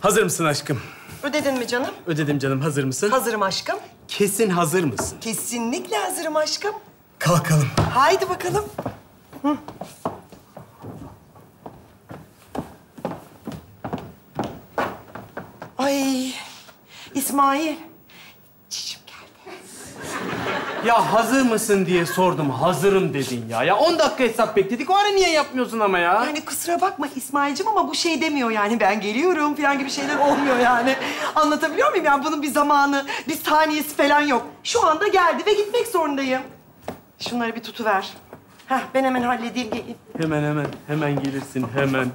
Hazır mısın aşkım? Ödedin mi canım? Ödedim canım. Hazır mısın? Hazırım aşkım. Kesin hazır mısın? Kesinlikle hazırım aşkım. Kalkalım. Haydi bakalım. Hı. Ay İsmail. Çişim geldi. Ya hazır mısın diye sordum. Hazırım dedin ya. Ya 10 dakika hesap bekledik. O ara niye yapmıyorsun ama ya? Yani kusura bakma İsmail'cim ama bu şey demiyor yani ben geliyorum falan gibi şeyler olmuyor yani. Anlatabiliyor muyum? Yani bunun bir zamanı, bir saniyesi falan yok. Şu anda geldi ve gitmek zorundayım. Şunları bir tutuver. Heh, ben hemen halledeyim, geleyim. Hemen hemen. Hemen gelirsin hemen.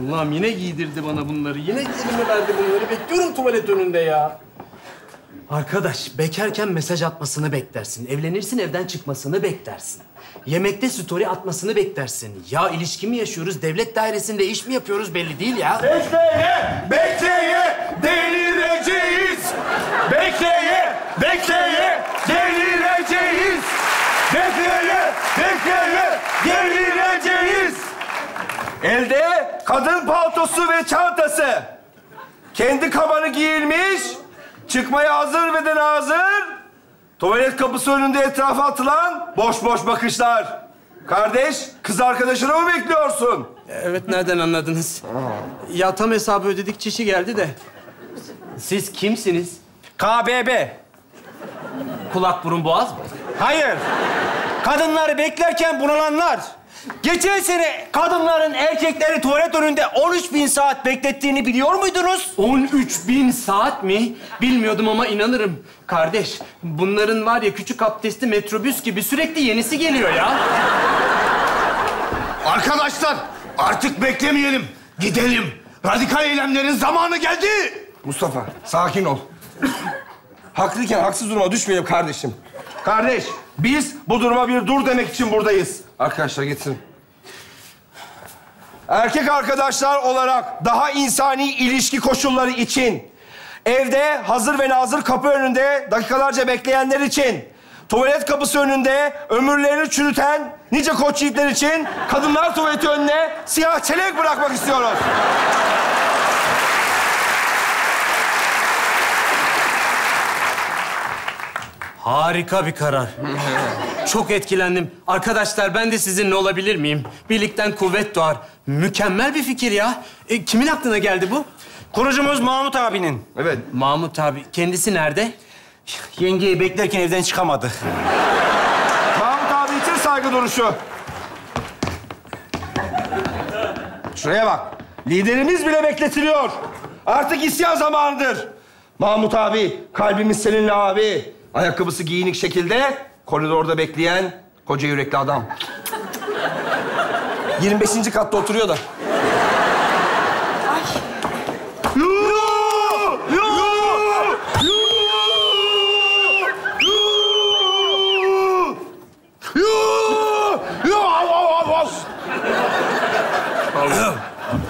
Allah'ım yine giydirdi bana bunları. Yine elime verdi bunları. Bekliyorum tuvalet önünde ya. Arkadaş, bekarken mesaj atmasını beklersin. Evlenirsin, evden çıkmasını beklersin. Yemekte story atmasını beklersin. Ya ilişki mi yaşıyoruz, devlet dairesinde iş mi yapıyoruz belli değil ya. Bekleye, bekleye, delireceğiz. Bekleye, bekleye, delireceğiz. Bekleye, bekleye, delireceğiz. Elde kadın paltosu ve çantası. Kendi kabanı giyilmiş, çıkmaya hazır ve de hazır. Tuvalet kapısı önünde etrafa atılan boş boş bakışlar. Kardeş, kız arkadaşını mı bekliyorsun? Evet, nereden anladınız? Ya tam hesabı ödedik, çişi geldi de. Siz kimsiniz? KBB. Kulak, burun, boğaz mı? Hayır. Kadınları beklerken bunalanlar. Geçen sene kadınların erkekleri tuvalet önünde 13 bin saat beklettiğini biliyor muydunuz? 13 bin saat mi? Bilmiyordum ama inanırım. Kardeş, bunların var ya küçük abdesti metrobüs gibi sürekli yenisi geliyor ya. Arkadaşlar artık beklemeyelim. Gidelim. Radikal eylemlerin zamanı geldi. Mustafa, sakin ol. Haklıyken haksız duruma düşmeyelim kardeşim. Kardeş, biz bu duruma bir dur demek için buradayız. Arkadaşlar getirin. Erkek arkadaşlar olarak daha insani ilişki koşulları için, evde hazır ve nazır kapı önünde dakikalarca bekleyenler için, tuvalet kapısı önünde ömürlerini çürüten nice koç yiğitler için kadınlar tuvaleti önüne siyah çelenk bırakmak istiyoruz. Harika bir karar. Çok etkilendim. Arkadaşlar ben de sizinle olabilir miyim? Birlikten kuvvet doğar. Mükemmel bir fikir ya. E, kimin aklına geldi bu? Kurucumuz Mahmut abinin. Evet. Mahmut abi. Kendisi nerede? Yengeyi beklerken evden çıkamadı. Mahmut abi için saygı duruşu. Şuraya bak. Liderimiz bile bekletiliyor. Artık isyan zamanıdır. Mahmut abi, kalbimiz seninle abi. Ayakkabısı giyinik şekilde koridorda bekleyen koca yürekli adam. 25. katta oturuyor da.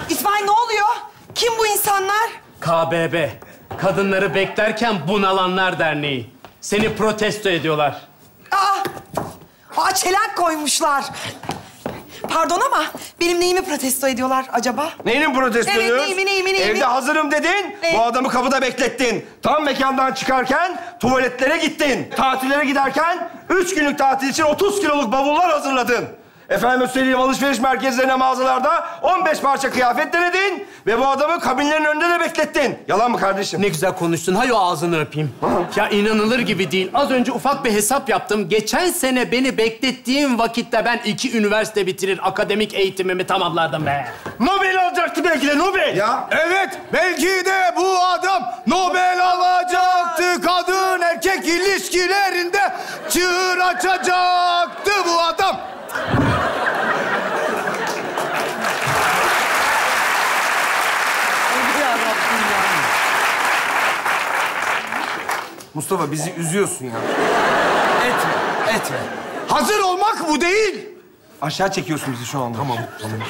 İsmail ne oluyor? Kim bu insanlar? KBB. Kadınları beklerken bunalanlar derneği. Seni protesto ediyorlar. Aa, aa çelenk koymuşlar. Pardon ama benim neyimi protesto ediyorlar acaba? Neyini protesto Evet, ediyoruz? neyimi, neyimi, neyimi? Evde hazırım dedin, Ne? bu adamı kapıda beklettin. Tam mekandan çıkarken tuvaletlere gittin. Tatillere giderken üç günlük tatil için 30 kiloluk bavullar hazırladın. Efendim söyleyeyim alışveriş merkezlerine, mağazalarda 15 parça kıyafet denedin ve bu adamı kabinlerin önünde de beklettin. Yalan mı kardeşim? Ne güzel konuştun. Hay o ağzını öpeyim. Ya inanılır gibi değil. Az önce ufak bir hesap yaptım. Geçen sene beni beklettiğim vakitte ben iki üniversite bitirir, akademik eğitimimi tamamlardım be. Nobel alacaktı belki de Nobel. Ya. Evet belki de bu adam Nobel alacaktı. Kadın erkek ilişkilerinde çığır açacaktı bu adam. Mustafa bizi üzüyorsun ya. Etme, etme. Hazır olmak bu değil. Aşağı çekiyorsun bizi şu anda. Tamam, tamam.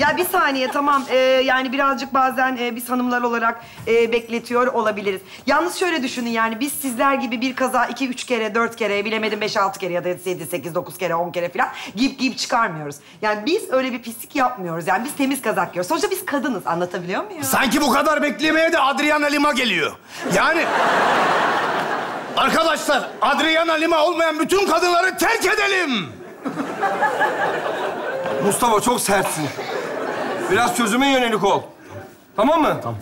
Ya bir saniye tamam. Ee, yani birazcık bazen e, biz hanımlar olarak e, bekletiyor olabiliriz. Yalnız şöyle düşünün yani biz sizler gibi bir kaza iki, üç kere, dört kere, bilemedim beş, altı kere ya da yedi, sekiz, dokuz kere, on kere falan giyip giyip çıkarmıyoruz. Yani biz öyle bir pislik yapmıyoruz. Yani biz temiz kazak giyiyoruz. Sonuçta biz kadınız. Anlatabiliyor muyum? Sanki bu kadar beklemeye de Adriana Lima geliyor. Yani... Arkadaşlar, Adriana Lima olmayan bütün kadınları terk edelim. Mustafa çok sertsin. Biraz çözüme yönelik ol. Tamam mı? Tamam.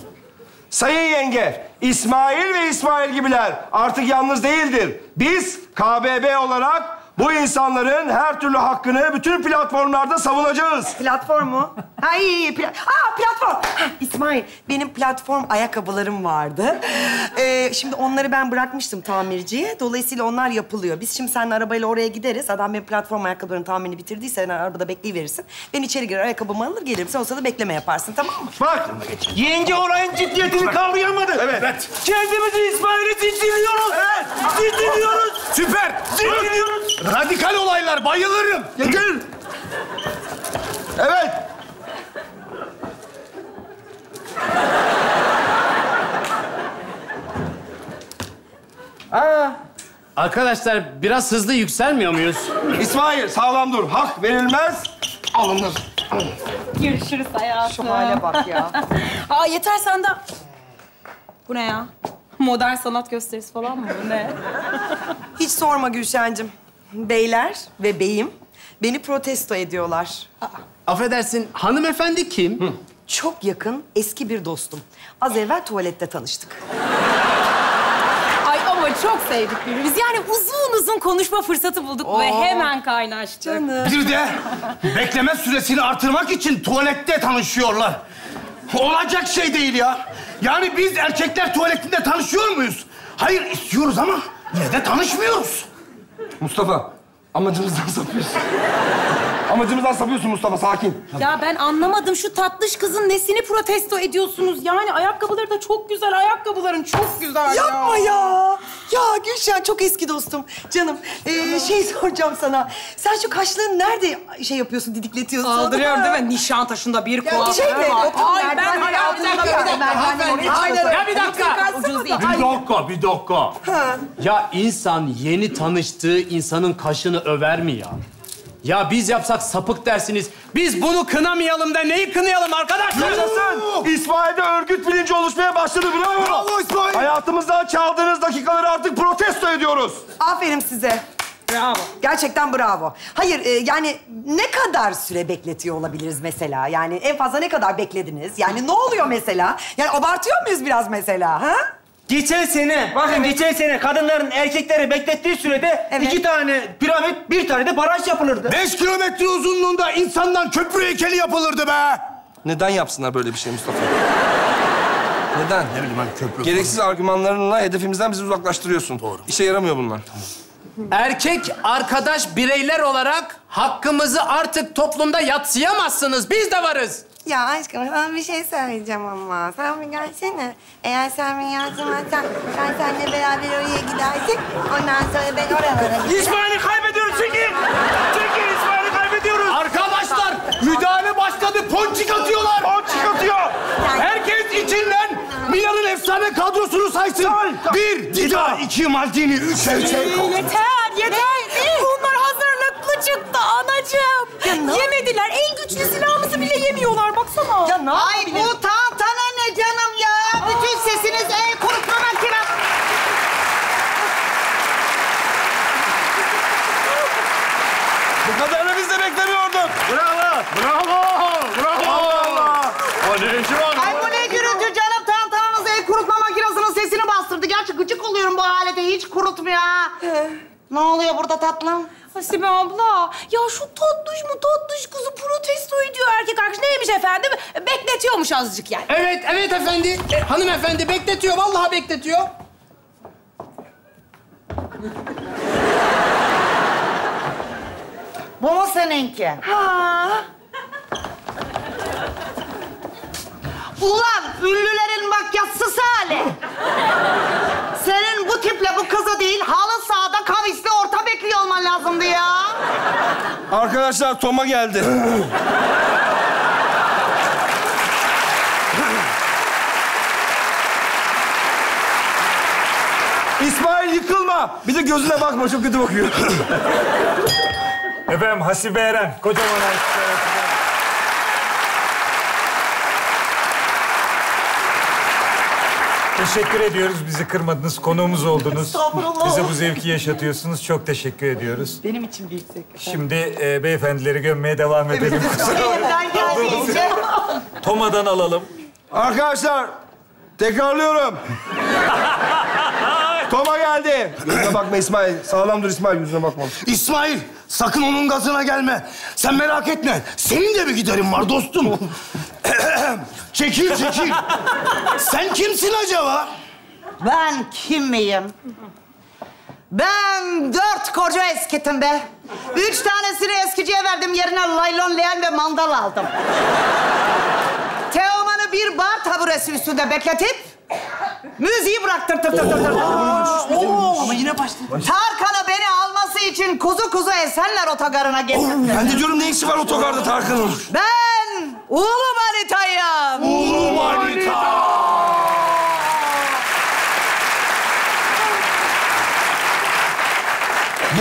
Sayın yenge, İsmail ve İsmail gibiler artık yalnız değildir. Biz KBB olarak bu insanların her türlü hakkını bütün platformlarda savunacağız. Platform mu? Ha iyi iyi. Pla- Aa platform. Ha, İsmail benim platform ayakkabılarım vardı. Ee, şimdi onları ben bırakmıştım tamirciye. Dolayısıyla onlar yapılıyor. Biz şimdi seninle arabayla oraya gideriz. Adam benim platform ayakkabılarının tamirini bitirdiyse sen arabada bekleyiverirsin. Ben içeri girer ayakkabımı alır gelirim. Sen o sırada bekleme yaparsın tamam mı? Bak, Yenge olayın ciddiyetini kavrayamadı. Evet. Kendimizi İsmail'e zincirliyoruz. Evet. Zincirliyoruz. Süper. Zincirliyoruz. Radikal olaylar, bayılırım. getir. Evet. Arkadaşlar biraz hızlı yükselmiyor muyuz? İsmail sağlam dur. Hak verilmez, alınır. Görüşürüz hayatım. Şu hale bak ya. Aa yeter sen de. Bu ne ya? Modern sanat gösterisi falan mı? Bu ne? Hiç sorma Gülşen'cim. Beyler ve beyim beni protesto ediyorlar. Affedersin hanımefendi kim? Çok yakın eski bir dostum. Az evvel tuvalette tanıştık. Ay ama çok sevdik birbirimizi. Yani uzun uzun konuşma fırsatı bulduk ve hemen kaynaştık. Canım. Bir de bekleme süresini artırmak için tuvalette tanışıyorlar. Olacak şey değil ya. Yani biz erkekler tuvaletinde tanışıyor muyuz? Hayır istiyoruz ama yine de tanışmıyoruz. Mustafa, amacımızdan sapıyorsun. Amacımızdan sapıyorsun Mustafa, sakin. Ya ben anlamadım şu tatlış kızın nesini protesto ediyorsunuz? Yani ayakkabıları da çok güzel. Ayakkabıların çok güzel Yapma ya. Ya Gülşen çok eski dostum. Canım ee, şey soracağım sana. Sen şu kaşlarını nerede şey yapıyorsun, didikletiyorsun? Kaldırıyorum değil mi? Nişantaşı'nda bir kuaför şey otur, Ay ben hayatımda bir Ya bir dakika. Ucuz değil. Bir dakika, bir dakika. Ya insan yeni tanıştığı insanın kaşını över mi ya? Ya biz yapsak sapık dersiniz. Biz bunu kınamayalım da neyi kınayalım arkadaşlar? Yaşasın! İsmail'de örgüt bilinci oluşmaya başladı, bravo! Bravo İsmail. Hayatımızdan çaldığınız dakikaları artık protesto ediyoruz. Aferin size. Bravo. Gerçekten bravo. Hayır e, yani ne kadar süre bekletiyor olabiliriz mesela? Yani en fazla ne kadar beklediniz? Yani ne oluyor mesela? Yani abartıyor muyuz biraz mesela? Ha? Geçen sene, bakın geçen sene kadınların erkekleri beklettiği sürede Evet. iki tane piramit, bir tane de baraj yapılırdı. Beş kilometre uzunluğunda insandan köprü heykeli yapılırdı be. Neden yapsınlar böyle bir şey Mustafa? Neden? Ne bileyim ben köprü. Gereksiz argümanlarınla hedefimizden bizi uzaklaştırıyorsun. Doğru. İşe yaramıyor bunlar. Erkek arkadaş bireyler olarak hakkımızı artık toplumda yatsıyamazsınız. Biz de varız. Ya aşkım sana bir şey söyleyeceğim ama. Sen bir gelsene. Eğer sen beni yazdırmazsan ben seninle beraber oraya gidersek ondan sonra ben oralara giderim. İsmail'i kaybediyoruz, çekil! Çekil, İsmail'i kaybediyoruz! Arkadaşlar müdahale başladı. Ponçik atıyorlar. Ponçik atıyor! Herkes içinden Milan'ın efsane kadrosunu saysın. Bir, Dida, iki Maldini, üç Şevçenko. Yeter, yeter. Bunlar çıktı anacığım. Yemediler. En güçlü silahımızı bile yemiyorlar. Baksana. Ya ne Ay bu tantana ne canım ya? Bütün sesiniz el kurutma makinesi. Bu kadarını biz de beklemiyorduk. Bravo, bravo, bravo. Allah! O ne işi var? Ay bu ne gürültü canım? Tantananız el kurutma makinesinin sesini bastırdı. Gerçi gıcık oluyorum bu halde. Hiç kurutmuyor ha. Ne oluyor burada tatlım? Hasibe abla, ya şu tatlış mı tatlış kızı protesto ediyor erkek arkadaş. Neymiş efendim? Bekletiyormuş azıcık yani. Evet, evet efendi. E, hanımefendi bekletiyor, vallahi bekletiyor. Bu mu seninki? Ha. Ulan ünlülerin makyajsız hali. Senin bu tiple bu kızı değil, halı sahada kavisli orta bekliyor olman lazımdı ya. Arkadaşlar Tom'a geldi. İsmail yıkılma. Bir de gözüne bakma çok kötü bakıyor. Efendim Hasibe Eren. Kocaman alkışlar. Teşekkür ediyoruz. Bizi kırmadınız, konuğumuz oldunuz. Estağfurullah. Bize bu zevki yaşatıyorsunuz. Çok teşekkür ediyoruz. Benim için büyük zevk. Şimdi e, beyefendileri gömmeye devam edelim. Elimden geldiğince. Toma'dan alalım. Arkadaşlar tekrarlıyorum. Tom'a geldi. Yüzüne bakma İsmail. Sağlam dur İsmail yüzüne bakma. İsmail, sakın onun gazına gelme. Sen merak etme. Senin de bir giderin var dostum. çekil, çekil. Sen kimsin acaba? Ben kim miyim? Ben dört koca eskitim be. Üç tanesini eskiciye verdim, yerine laylon, leğen ve mandal aldım. Teoman'ı bir bar taburesi üstünde bekletip... ...müziği bıraktırtırtırtır. Ama yine başladı. Tarkan'ı beni alması için kuzu kuzu Esenler otogarına getirdim. Ben de diyorum ne işi var otogarda Tarkan'ın? Ben Ulu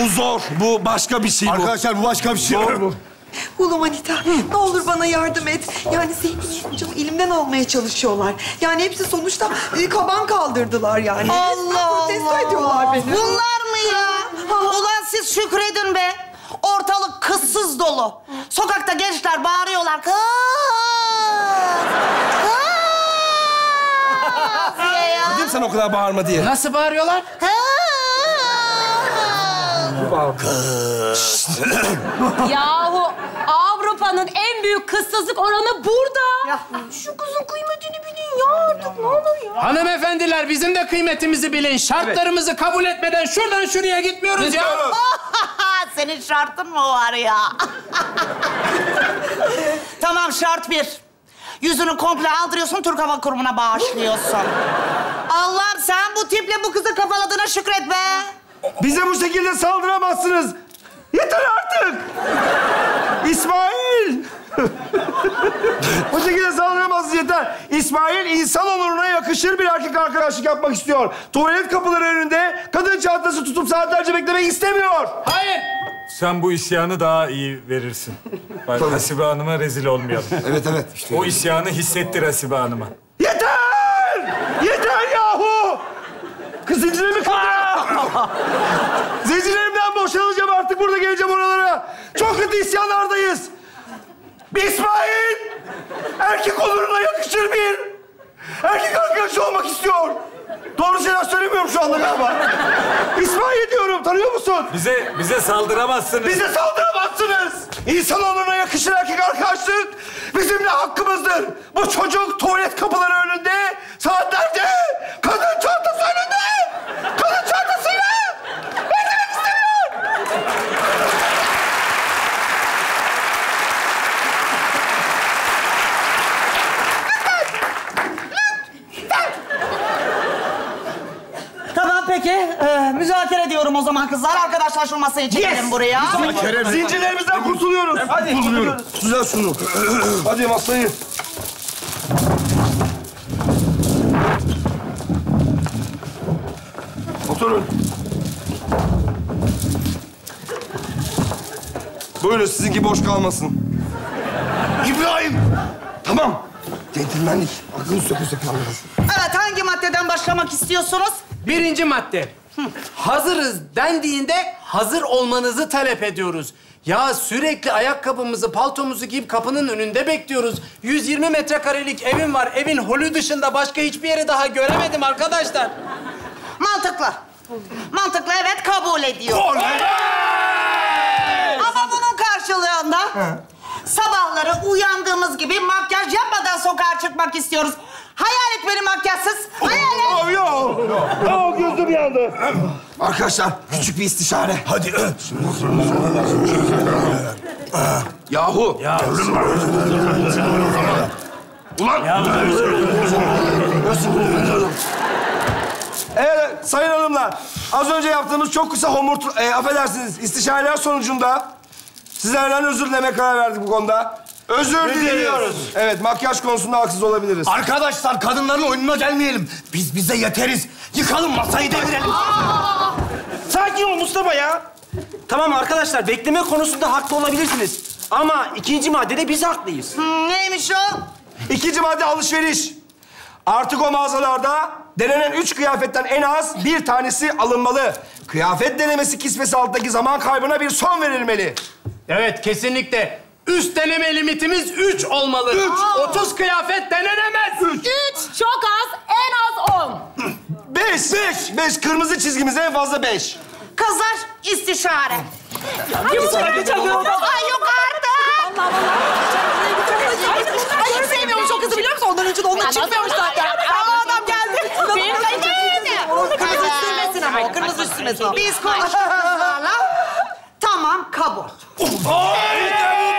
Bu zor. Bu başka bir şey bu. Arkadaşlar bu başka bir şey. Zor bu. Ulu Manita, ne olur bana yardım et. Yani Zeytin'i Yurtcan'ı elimden almaya çalışıyorlar. Yani hepsi sonuçta e, kaban kaldırdılar yani. Allah Protesto Allah. ediyorlar beni. Bunlar mı ya? Ulan siz şükredin be. Ortalık kızsız dolu. Sokakta gençler bağırıyorlar. Kız! Kız! diye ya. Dedim sen o kadar bağırma diye. Nasıl bağırıyorlar? Kız! Yahu Avrupa'nın en büyük kızsızlık oranı burada. Ya. Şu kızın kıymetini bilin ya artık ne olur ya. Hanımefendiler bizim de kıymetimizi bilin. Şartlarımızı kabul etmeden şuradan şuraya gitmiyoruz ya. Senin şartın mı var ya? tamam şart bir. Yüzünü komple aldırıyorsun, Türk Hava Kurumu'na bağışlıyorsun. Allah'ım sen bu tiple bu kızı kafaladığına şükret be. Bize bu şekilde saldıramazsınız. Yeter artık. İsmail. bu şekilde saldıramazsınız yeter. İsmail insan onuruna yakışır bir erkek arkadaşlık yapmak istiyor. Tuvalet kapıları önünde kadın çantası tutup saatlerce beklemek istemiyor. Hayır. Sen bu isyanı daha iyi verirsin. Bak Hasibe Hanım'a rezil olmayalım. Evet evet. O isyanı hissettir Hasibe Hanım'a. Yeter! Yeter yahu! Kız zincirimi kırdı. Zincirlerimden boşalacağım artık burada geleceğim oralara. Çok kötü isyanlardayız. İsmail! Erkek onuruna yakışır bir erkek arkadaşı olmak istiyor. Doğru şeyler söylemiyorum şu anda galiba. İsmail diyorum, tanıyor musun? Bize bize saldıramazsınız. Bize saldıramazsınız. İnsan onuruna yakışır erkek arkadaşlık bizim de hakkımızdır. Bu çocuk tuvalet kapıları önünde saatlerce kadın çantası önünde kadın çantasıyla beklemek istemiyor. Tamam peki. Ee, ediyorum o zaman kızlar. Arkadaşlaşılması için gelin buraya. Zincirlerimizden kurtuluyoruz. Hadi kurtuluyoruz. Güzel şunu. Hadi masayı. Oturun. Buyurun sizinki boş kalmasın. İbrahim. Tamam. Centilmenlik. Aklını sökü sökü. Evet hangi maddeden başlamak istiyorsunuz? Birinci madde. Hazırız dendiğinde hazır olmanızı talep ediyoruz. Ya sürekli ayakkabımızı, paltomuzu giyip kapının önünde bekliyoruz. 120 metrekarelik evim var. Evin holü dışında başka hiçbir yeri daha göremedim arkadaşlar. Mantıklı. Mantıklı evet kabul ediyorum. Ama bunun karşılığında sabahları uyandığımız gibi makyaj yapmadan sokağa çıkmak istiyoruz. Hayal et beni makyajsız. Hayal et. Oh, gözüm yandı. Arkadaşlar, küçük bir istişare. Hadi. Yahu. Ya. Ulan. Evet, sayın hanımlar. Az önce yaptığımız çok kısa homurt... E, affedersiniz, istişareler sonucunda... Sizlerden özür dileme karar verdik bu konuda. Özür diliyoruz. Evet, makyaj konusunda haksız olabiliriz. Arkadaşlar kadınların oyununa gelmeyelim. Biz bize yeteriz. Yıkalım masayı devirelim. Sakin ol Mustafa ya. Tamam arkadaşlar bekleme konusunda haklı olabilirsiniz. Ama ikinci maddede biz haklıyız. Hmm, neymiş o? İkinci madde alışveriş. Artık o mağazalarda denenen üç kıyafetten en az bir tanesi alınmalı. Kıyafet denemesi kisvesi altındaki zaman kaybına bir son verilmeli. Evet kesinlikle. Üst deneme limitimiz üç olmalı. Üç. 30 kıyafet denenemez. Üç. Üç, çok az, en az on. Beş. Beş. Beş. Kırmızı çizgimiz en fazla beş. Kızlar istişare. Ay yok artık. Allah Ay hiç sevmiyorum çok hızlı biliyor musun? Ondan önce de onunla çıkmıyormuş zaten. Aa adam geldi. Benim Kırmızı sürmesin ama o kırmızı sürmesin o. Biz konuştuk kızlarla. Tamam, kabul. Bunun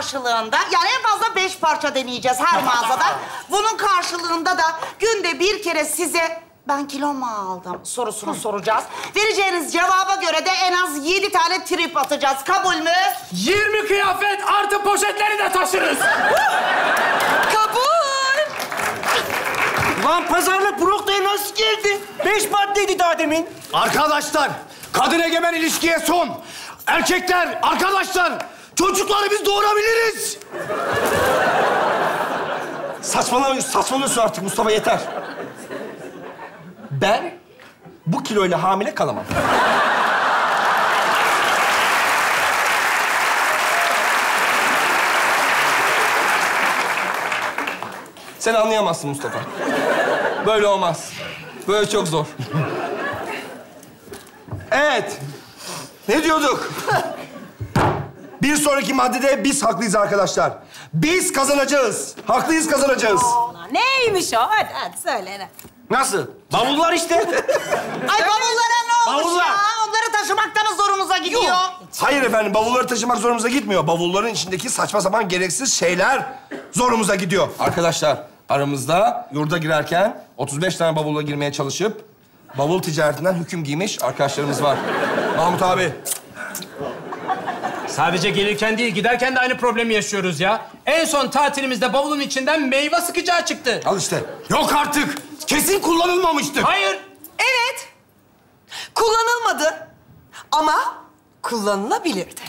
karşılığında, yani en fazla beş parça deneyeceğiz her mağazada. Bunun karşılığında da günde bir kere size ben kilo mu aldım sorusunu soracağız. Vereceğiniz cevaba göre de en az yedi tane trip atacağız. Kabul mü? 20 kıyafet artı poşetleri de taşırız. Kabul. Lan pazarlık bu noktaya nasıl geldi? Beş maddeydi daha demin. Arkadaşlar, kadın egemen ilişkiye son. Erkekler, arkadaşlar, çocukları biz doğurabiliriz. Saçmalama, saçmalıyorsun artık Mustafa yeter. Ben bu kiloyla hamile kalamam. Sen anlayamazsın Mustafa. Böyle olmaz. Böyle çok zor. Evet. Ne diyorduk? Bir sonraki maddede biz haklıyız arkadaşlar. Biz kazanacağız. Haklıyız kazanacağız. Neymiş o? Hadi hadi söyle. Nasıl? Bavullar işte. Ay bavullara ne olmuş Bavullar. ya? Onları taşımaktan zorunuza gidiyor. Hayır efendim, bavulları taşımak zorumuza gitmiyor. Bavulların içindeki saçma sapan gereksiz şeyler zorumuza gidiyor. Arkadaşlar, aramızda yurda girerken 35 tane bavulla girmeye çalışıp bavul ticaretinden hüküm giymiş arkadaşlarımız var. Mahmut abi, Sadece gelirken değil giderken de aynı problemi yaşıyoruz ya. En son tatilimizde bavulun içinden meyve sıkacağı çıktı. al işte. Yok artık. Kesin kullanılmamıştır. Hayır. Evet. Kullanılmadı. Ama kullanılabilirdi.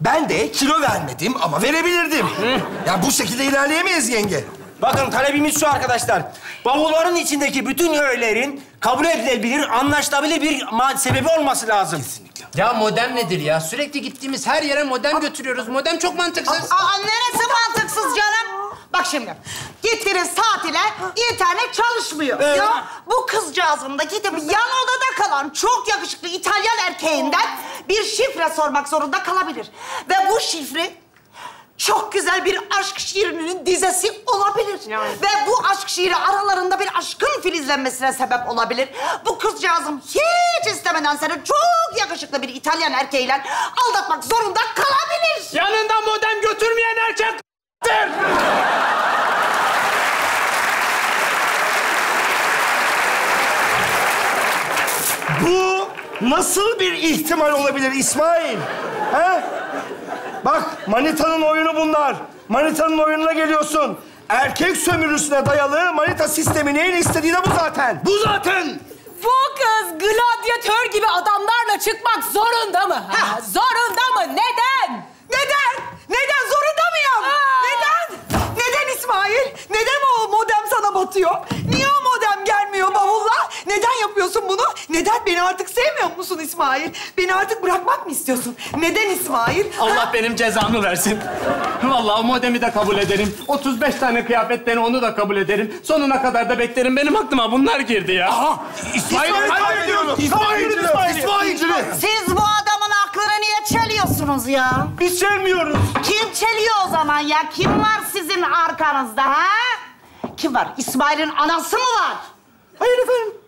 Ben de kilo vermedim ama verebilirdim. ya bu şekilde ilerleyemeyiz yenge. Bakın talebimiz şu arkadaşlar. Bavulların içindeki bütün öğelerin kabul edilebilir, anlaşılabilir bir ma- sebebi olması lazım. Ya modem nedir ya? Sürekli gittiğimiz her yere modem götürüyoruz. Modem çok mantıksız. Aa, neresi mantıksız canım? Bak şimdi, gittiniz tatile, internet çalışmıyor. Ya bu kızcağızın da gidip yan odada kalan çok yakışıklı İtalyan erkeğinden bir şifre sormak zorunda kalabilir. Ve bu şifre çok güzel bir aşk şiirinin dizesi olabilir. Ve bu aşk şiiri aralarında bir aşkın filizlenmesine sebep olabilir. Bu kızcağızın hiç istemeden seni çok yakışıklı bir İtalyan erkeğiyle aldatmak zorunda kalabilir. Yanında modem götürmeyen erkek Bu nasıl bir ihtimal olabilir İsmail? He? Bak Manita'nın oyunu bunlar. Manita'nın oyununa geliyorsun. Erkek sömürüsüne dayalı manita sistemi neyin istediği de bu zaten. Bu zaten. Bu kız gladyatör gibi adamlarla çıkmak zorunda mı? Ha, zorunda mı? Neden? Neden? Neden? Zorunda mıyım? Aa! Neden? Neden İsmail? Neden o modem sana batıyor? Niye o modem gelmiyor bavulla? Neden yapıyorsun bunu? Neden? Beni artık sevmiyor musun İsmail? Beni artık bırakmak mı istiyorsun? Neden İsmail? Allah benim cezamı versin. Vallahi o modemi de kabul ederim. 35 tane kıyafetten onu da kabul ederim. Sonuna kadar da beklerim. Benim aklıma bunlar girdi ya. Aha, İsmail kaybediyoruz. İsmail, İsmail, İsmail. Siz bu adamın aklını niye çeliyorsunuz ya? Biz sevmiyoruz. Kim çeliyor o zaman ya? Kim var sizin arkanızda ha? Kim var? İsmail'in anası mı var? Hayır efendim.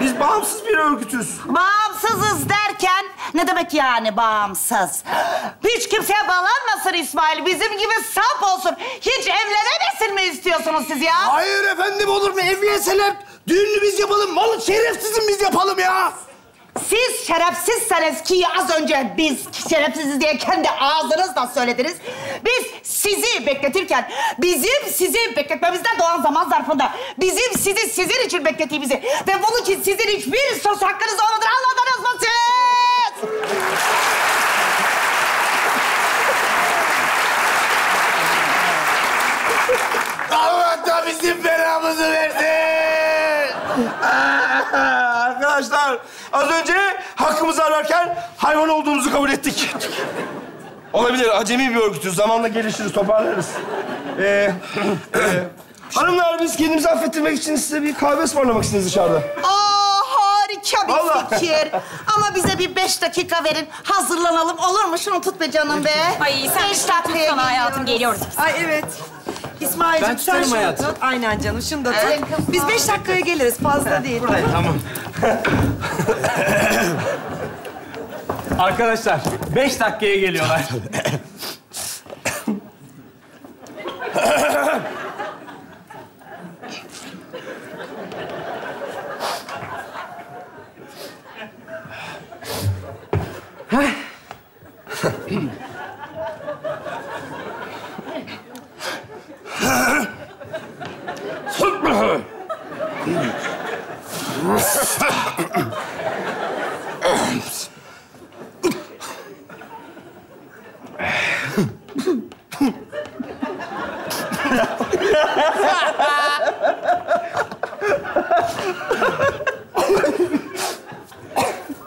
Biz bağımsız bir örgütüz. Bağımsızız derken ne demek yani bağımsız? Hiç kimseye bağlanmasın İsmail. Bizim gibi sap olsun. Hiç evlenemesin mi istiyorsunuz siz ya? Hayır efendim olur mu? Evlenseler düğününü biz yapalım. Malı şerefsizim biz yapalım ya. Siz şerefsizseniz ki az önce biz şerefsiziz diye kendi ağzınızla söylediniz. Biz sizi bekletirken bizim sizi bekletmemizden doğan zaman zarfında bizim sizi sizin için beklettiğimizi ve bunun için sizin hiçbir söz hakkınız olmadığını anladınız mı siz? Allah da bizim belamızı versin. Arkadaşlar az önce hakkımızı ararken hayvan olduğumuzu kabul ettik. Olabilir. Acemi bir örgütüz. Zamanla gelişiriz, toparlarız. Ee, e, hanımlar biz kendimizi affettirmek için size bir kahve ısmarlamak isteriz dışarıda. Aa harika bir Vallahi. fikir. Ama bize bir beş dakika verin. Hazırlanalım olur mu? Şunu tut be canım be. Ay sen beş dakikaya tutsana hayatım geliyoruz. Ay evet. İsmail'cim sen şunu hayatım. tut. Aynen canım şunu da tut. Biz beş dakikaya geliriz. Fazla değil. Tamam. Arkadaşlar, beş dakikaya geliyorlar.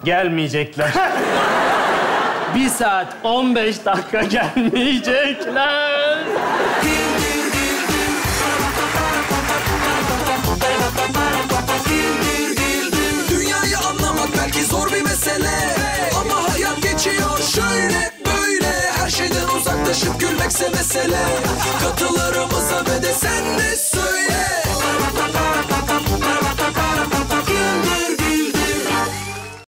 Gelmeyecekler. Bir saat 15 dakika gelmeyecekler. Dünyayı anlamak belki zor bir mesele. Ama hayat geçiyor şöyle. Paylaşıp gülmekse mesele. Katılarımıza ve de sen de söyle.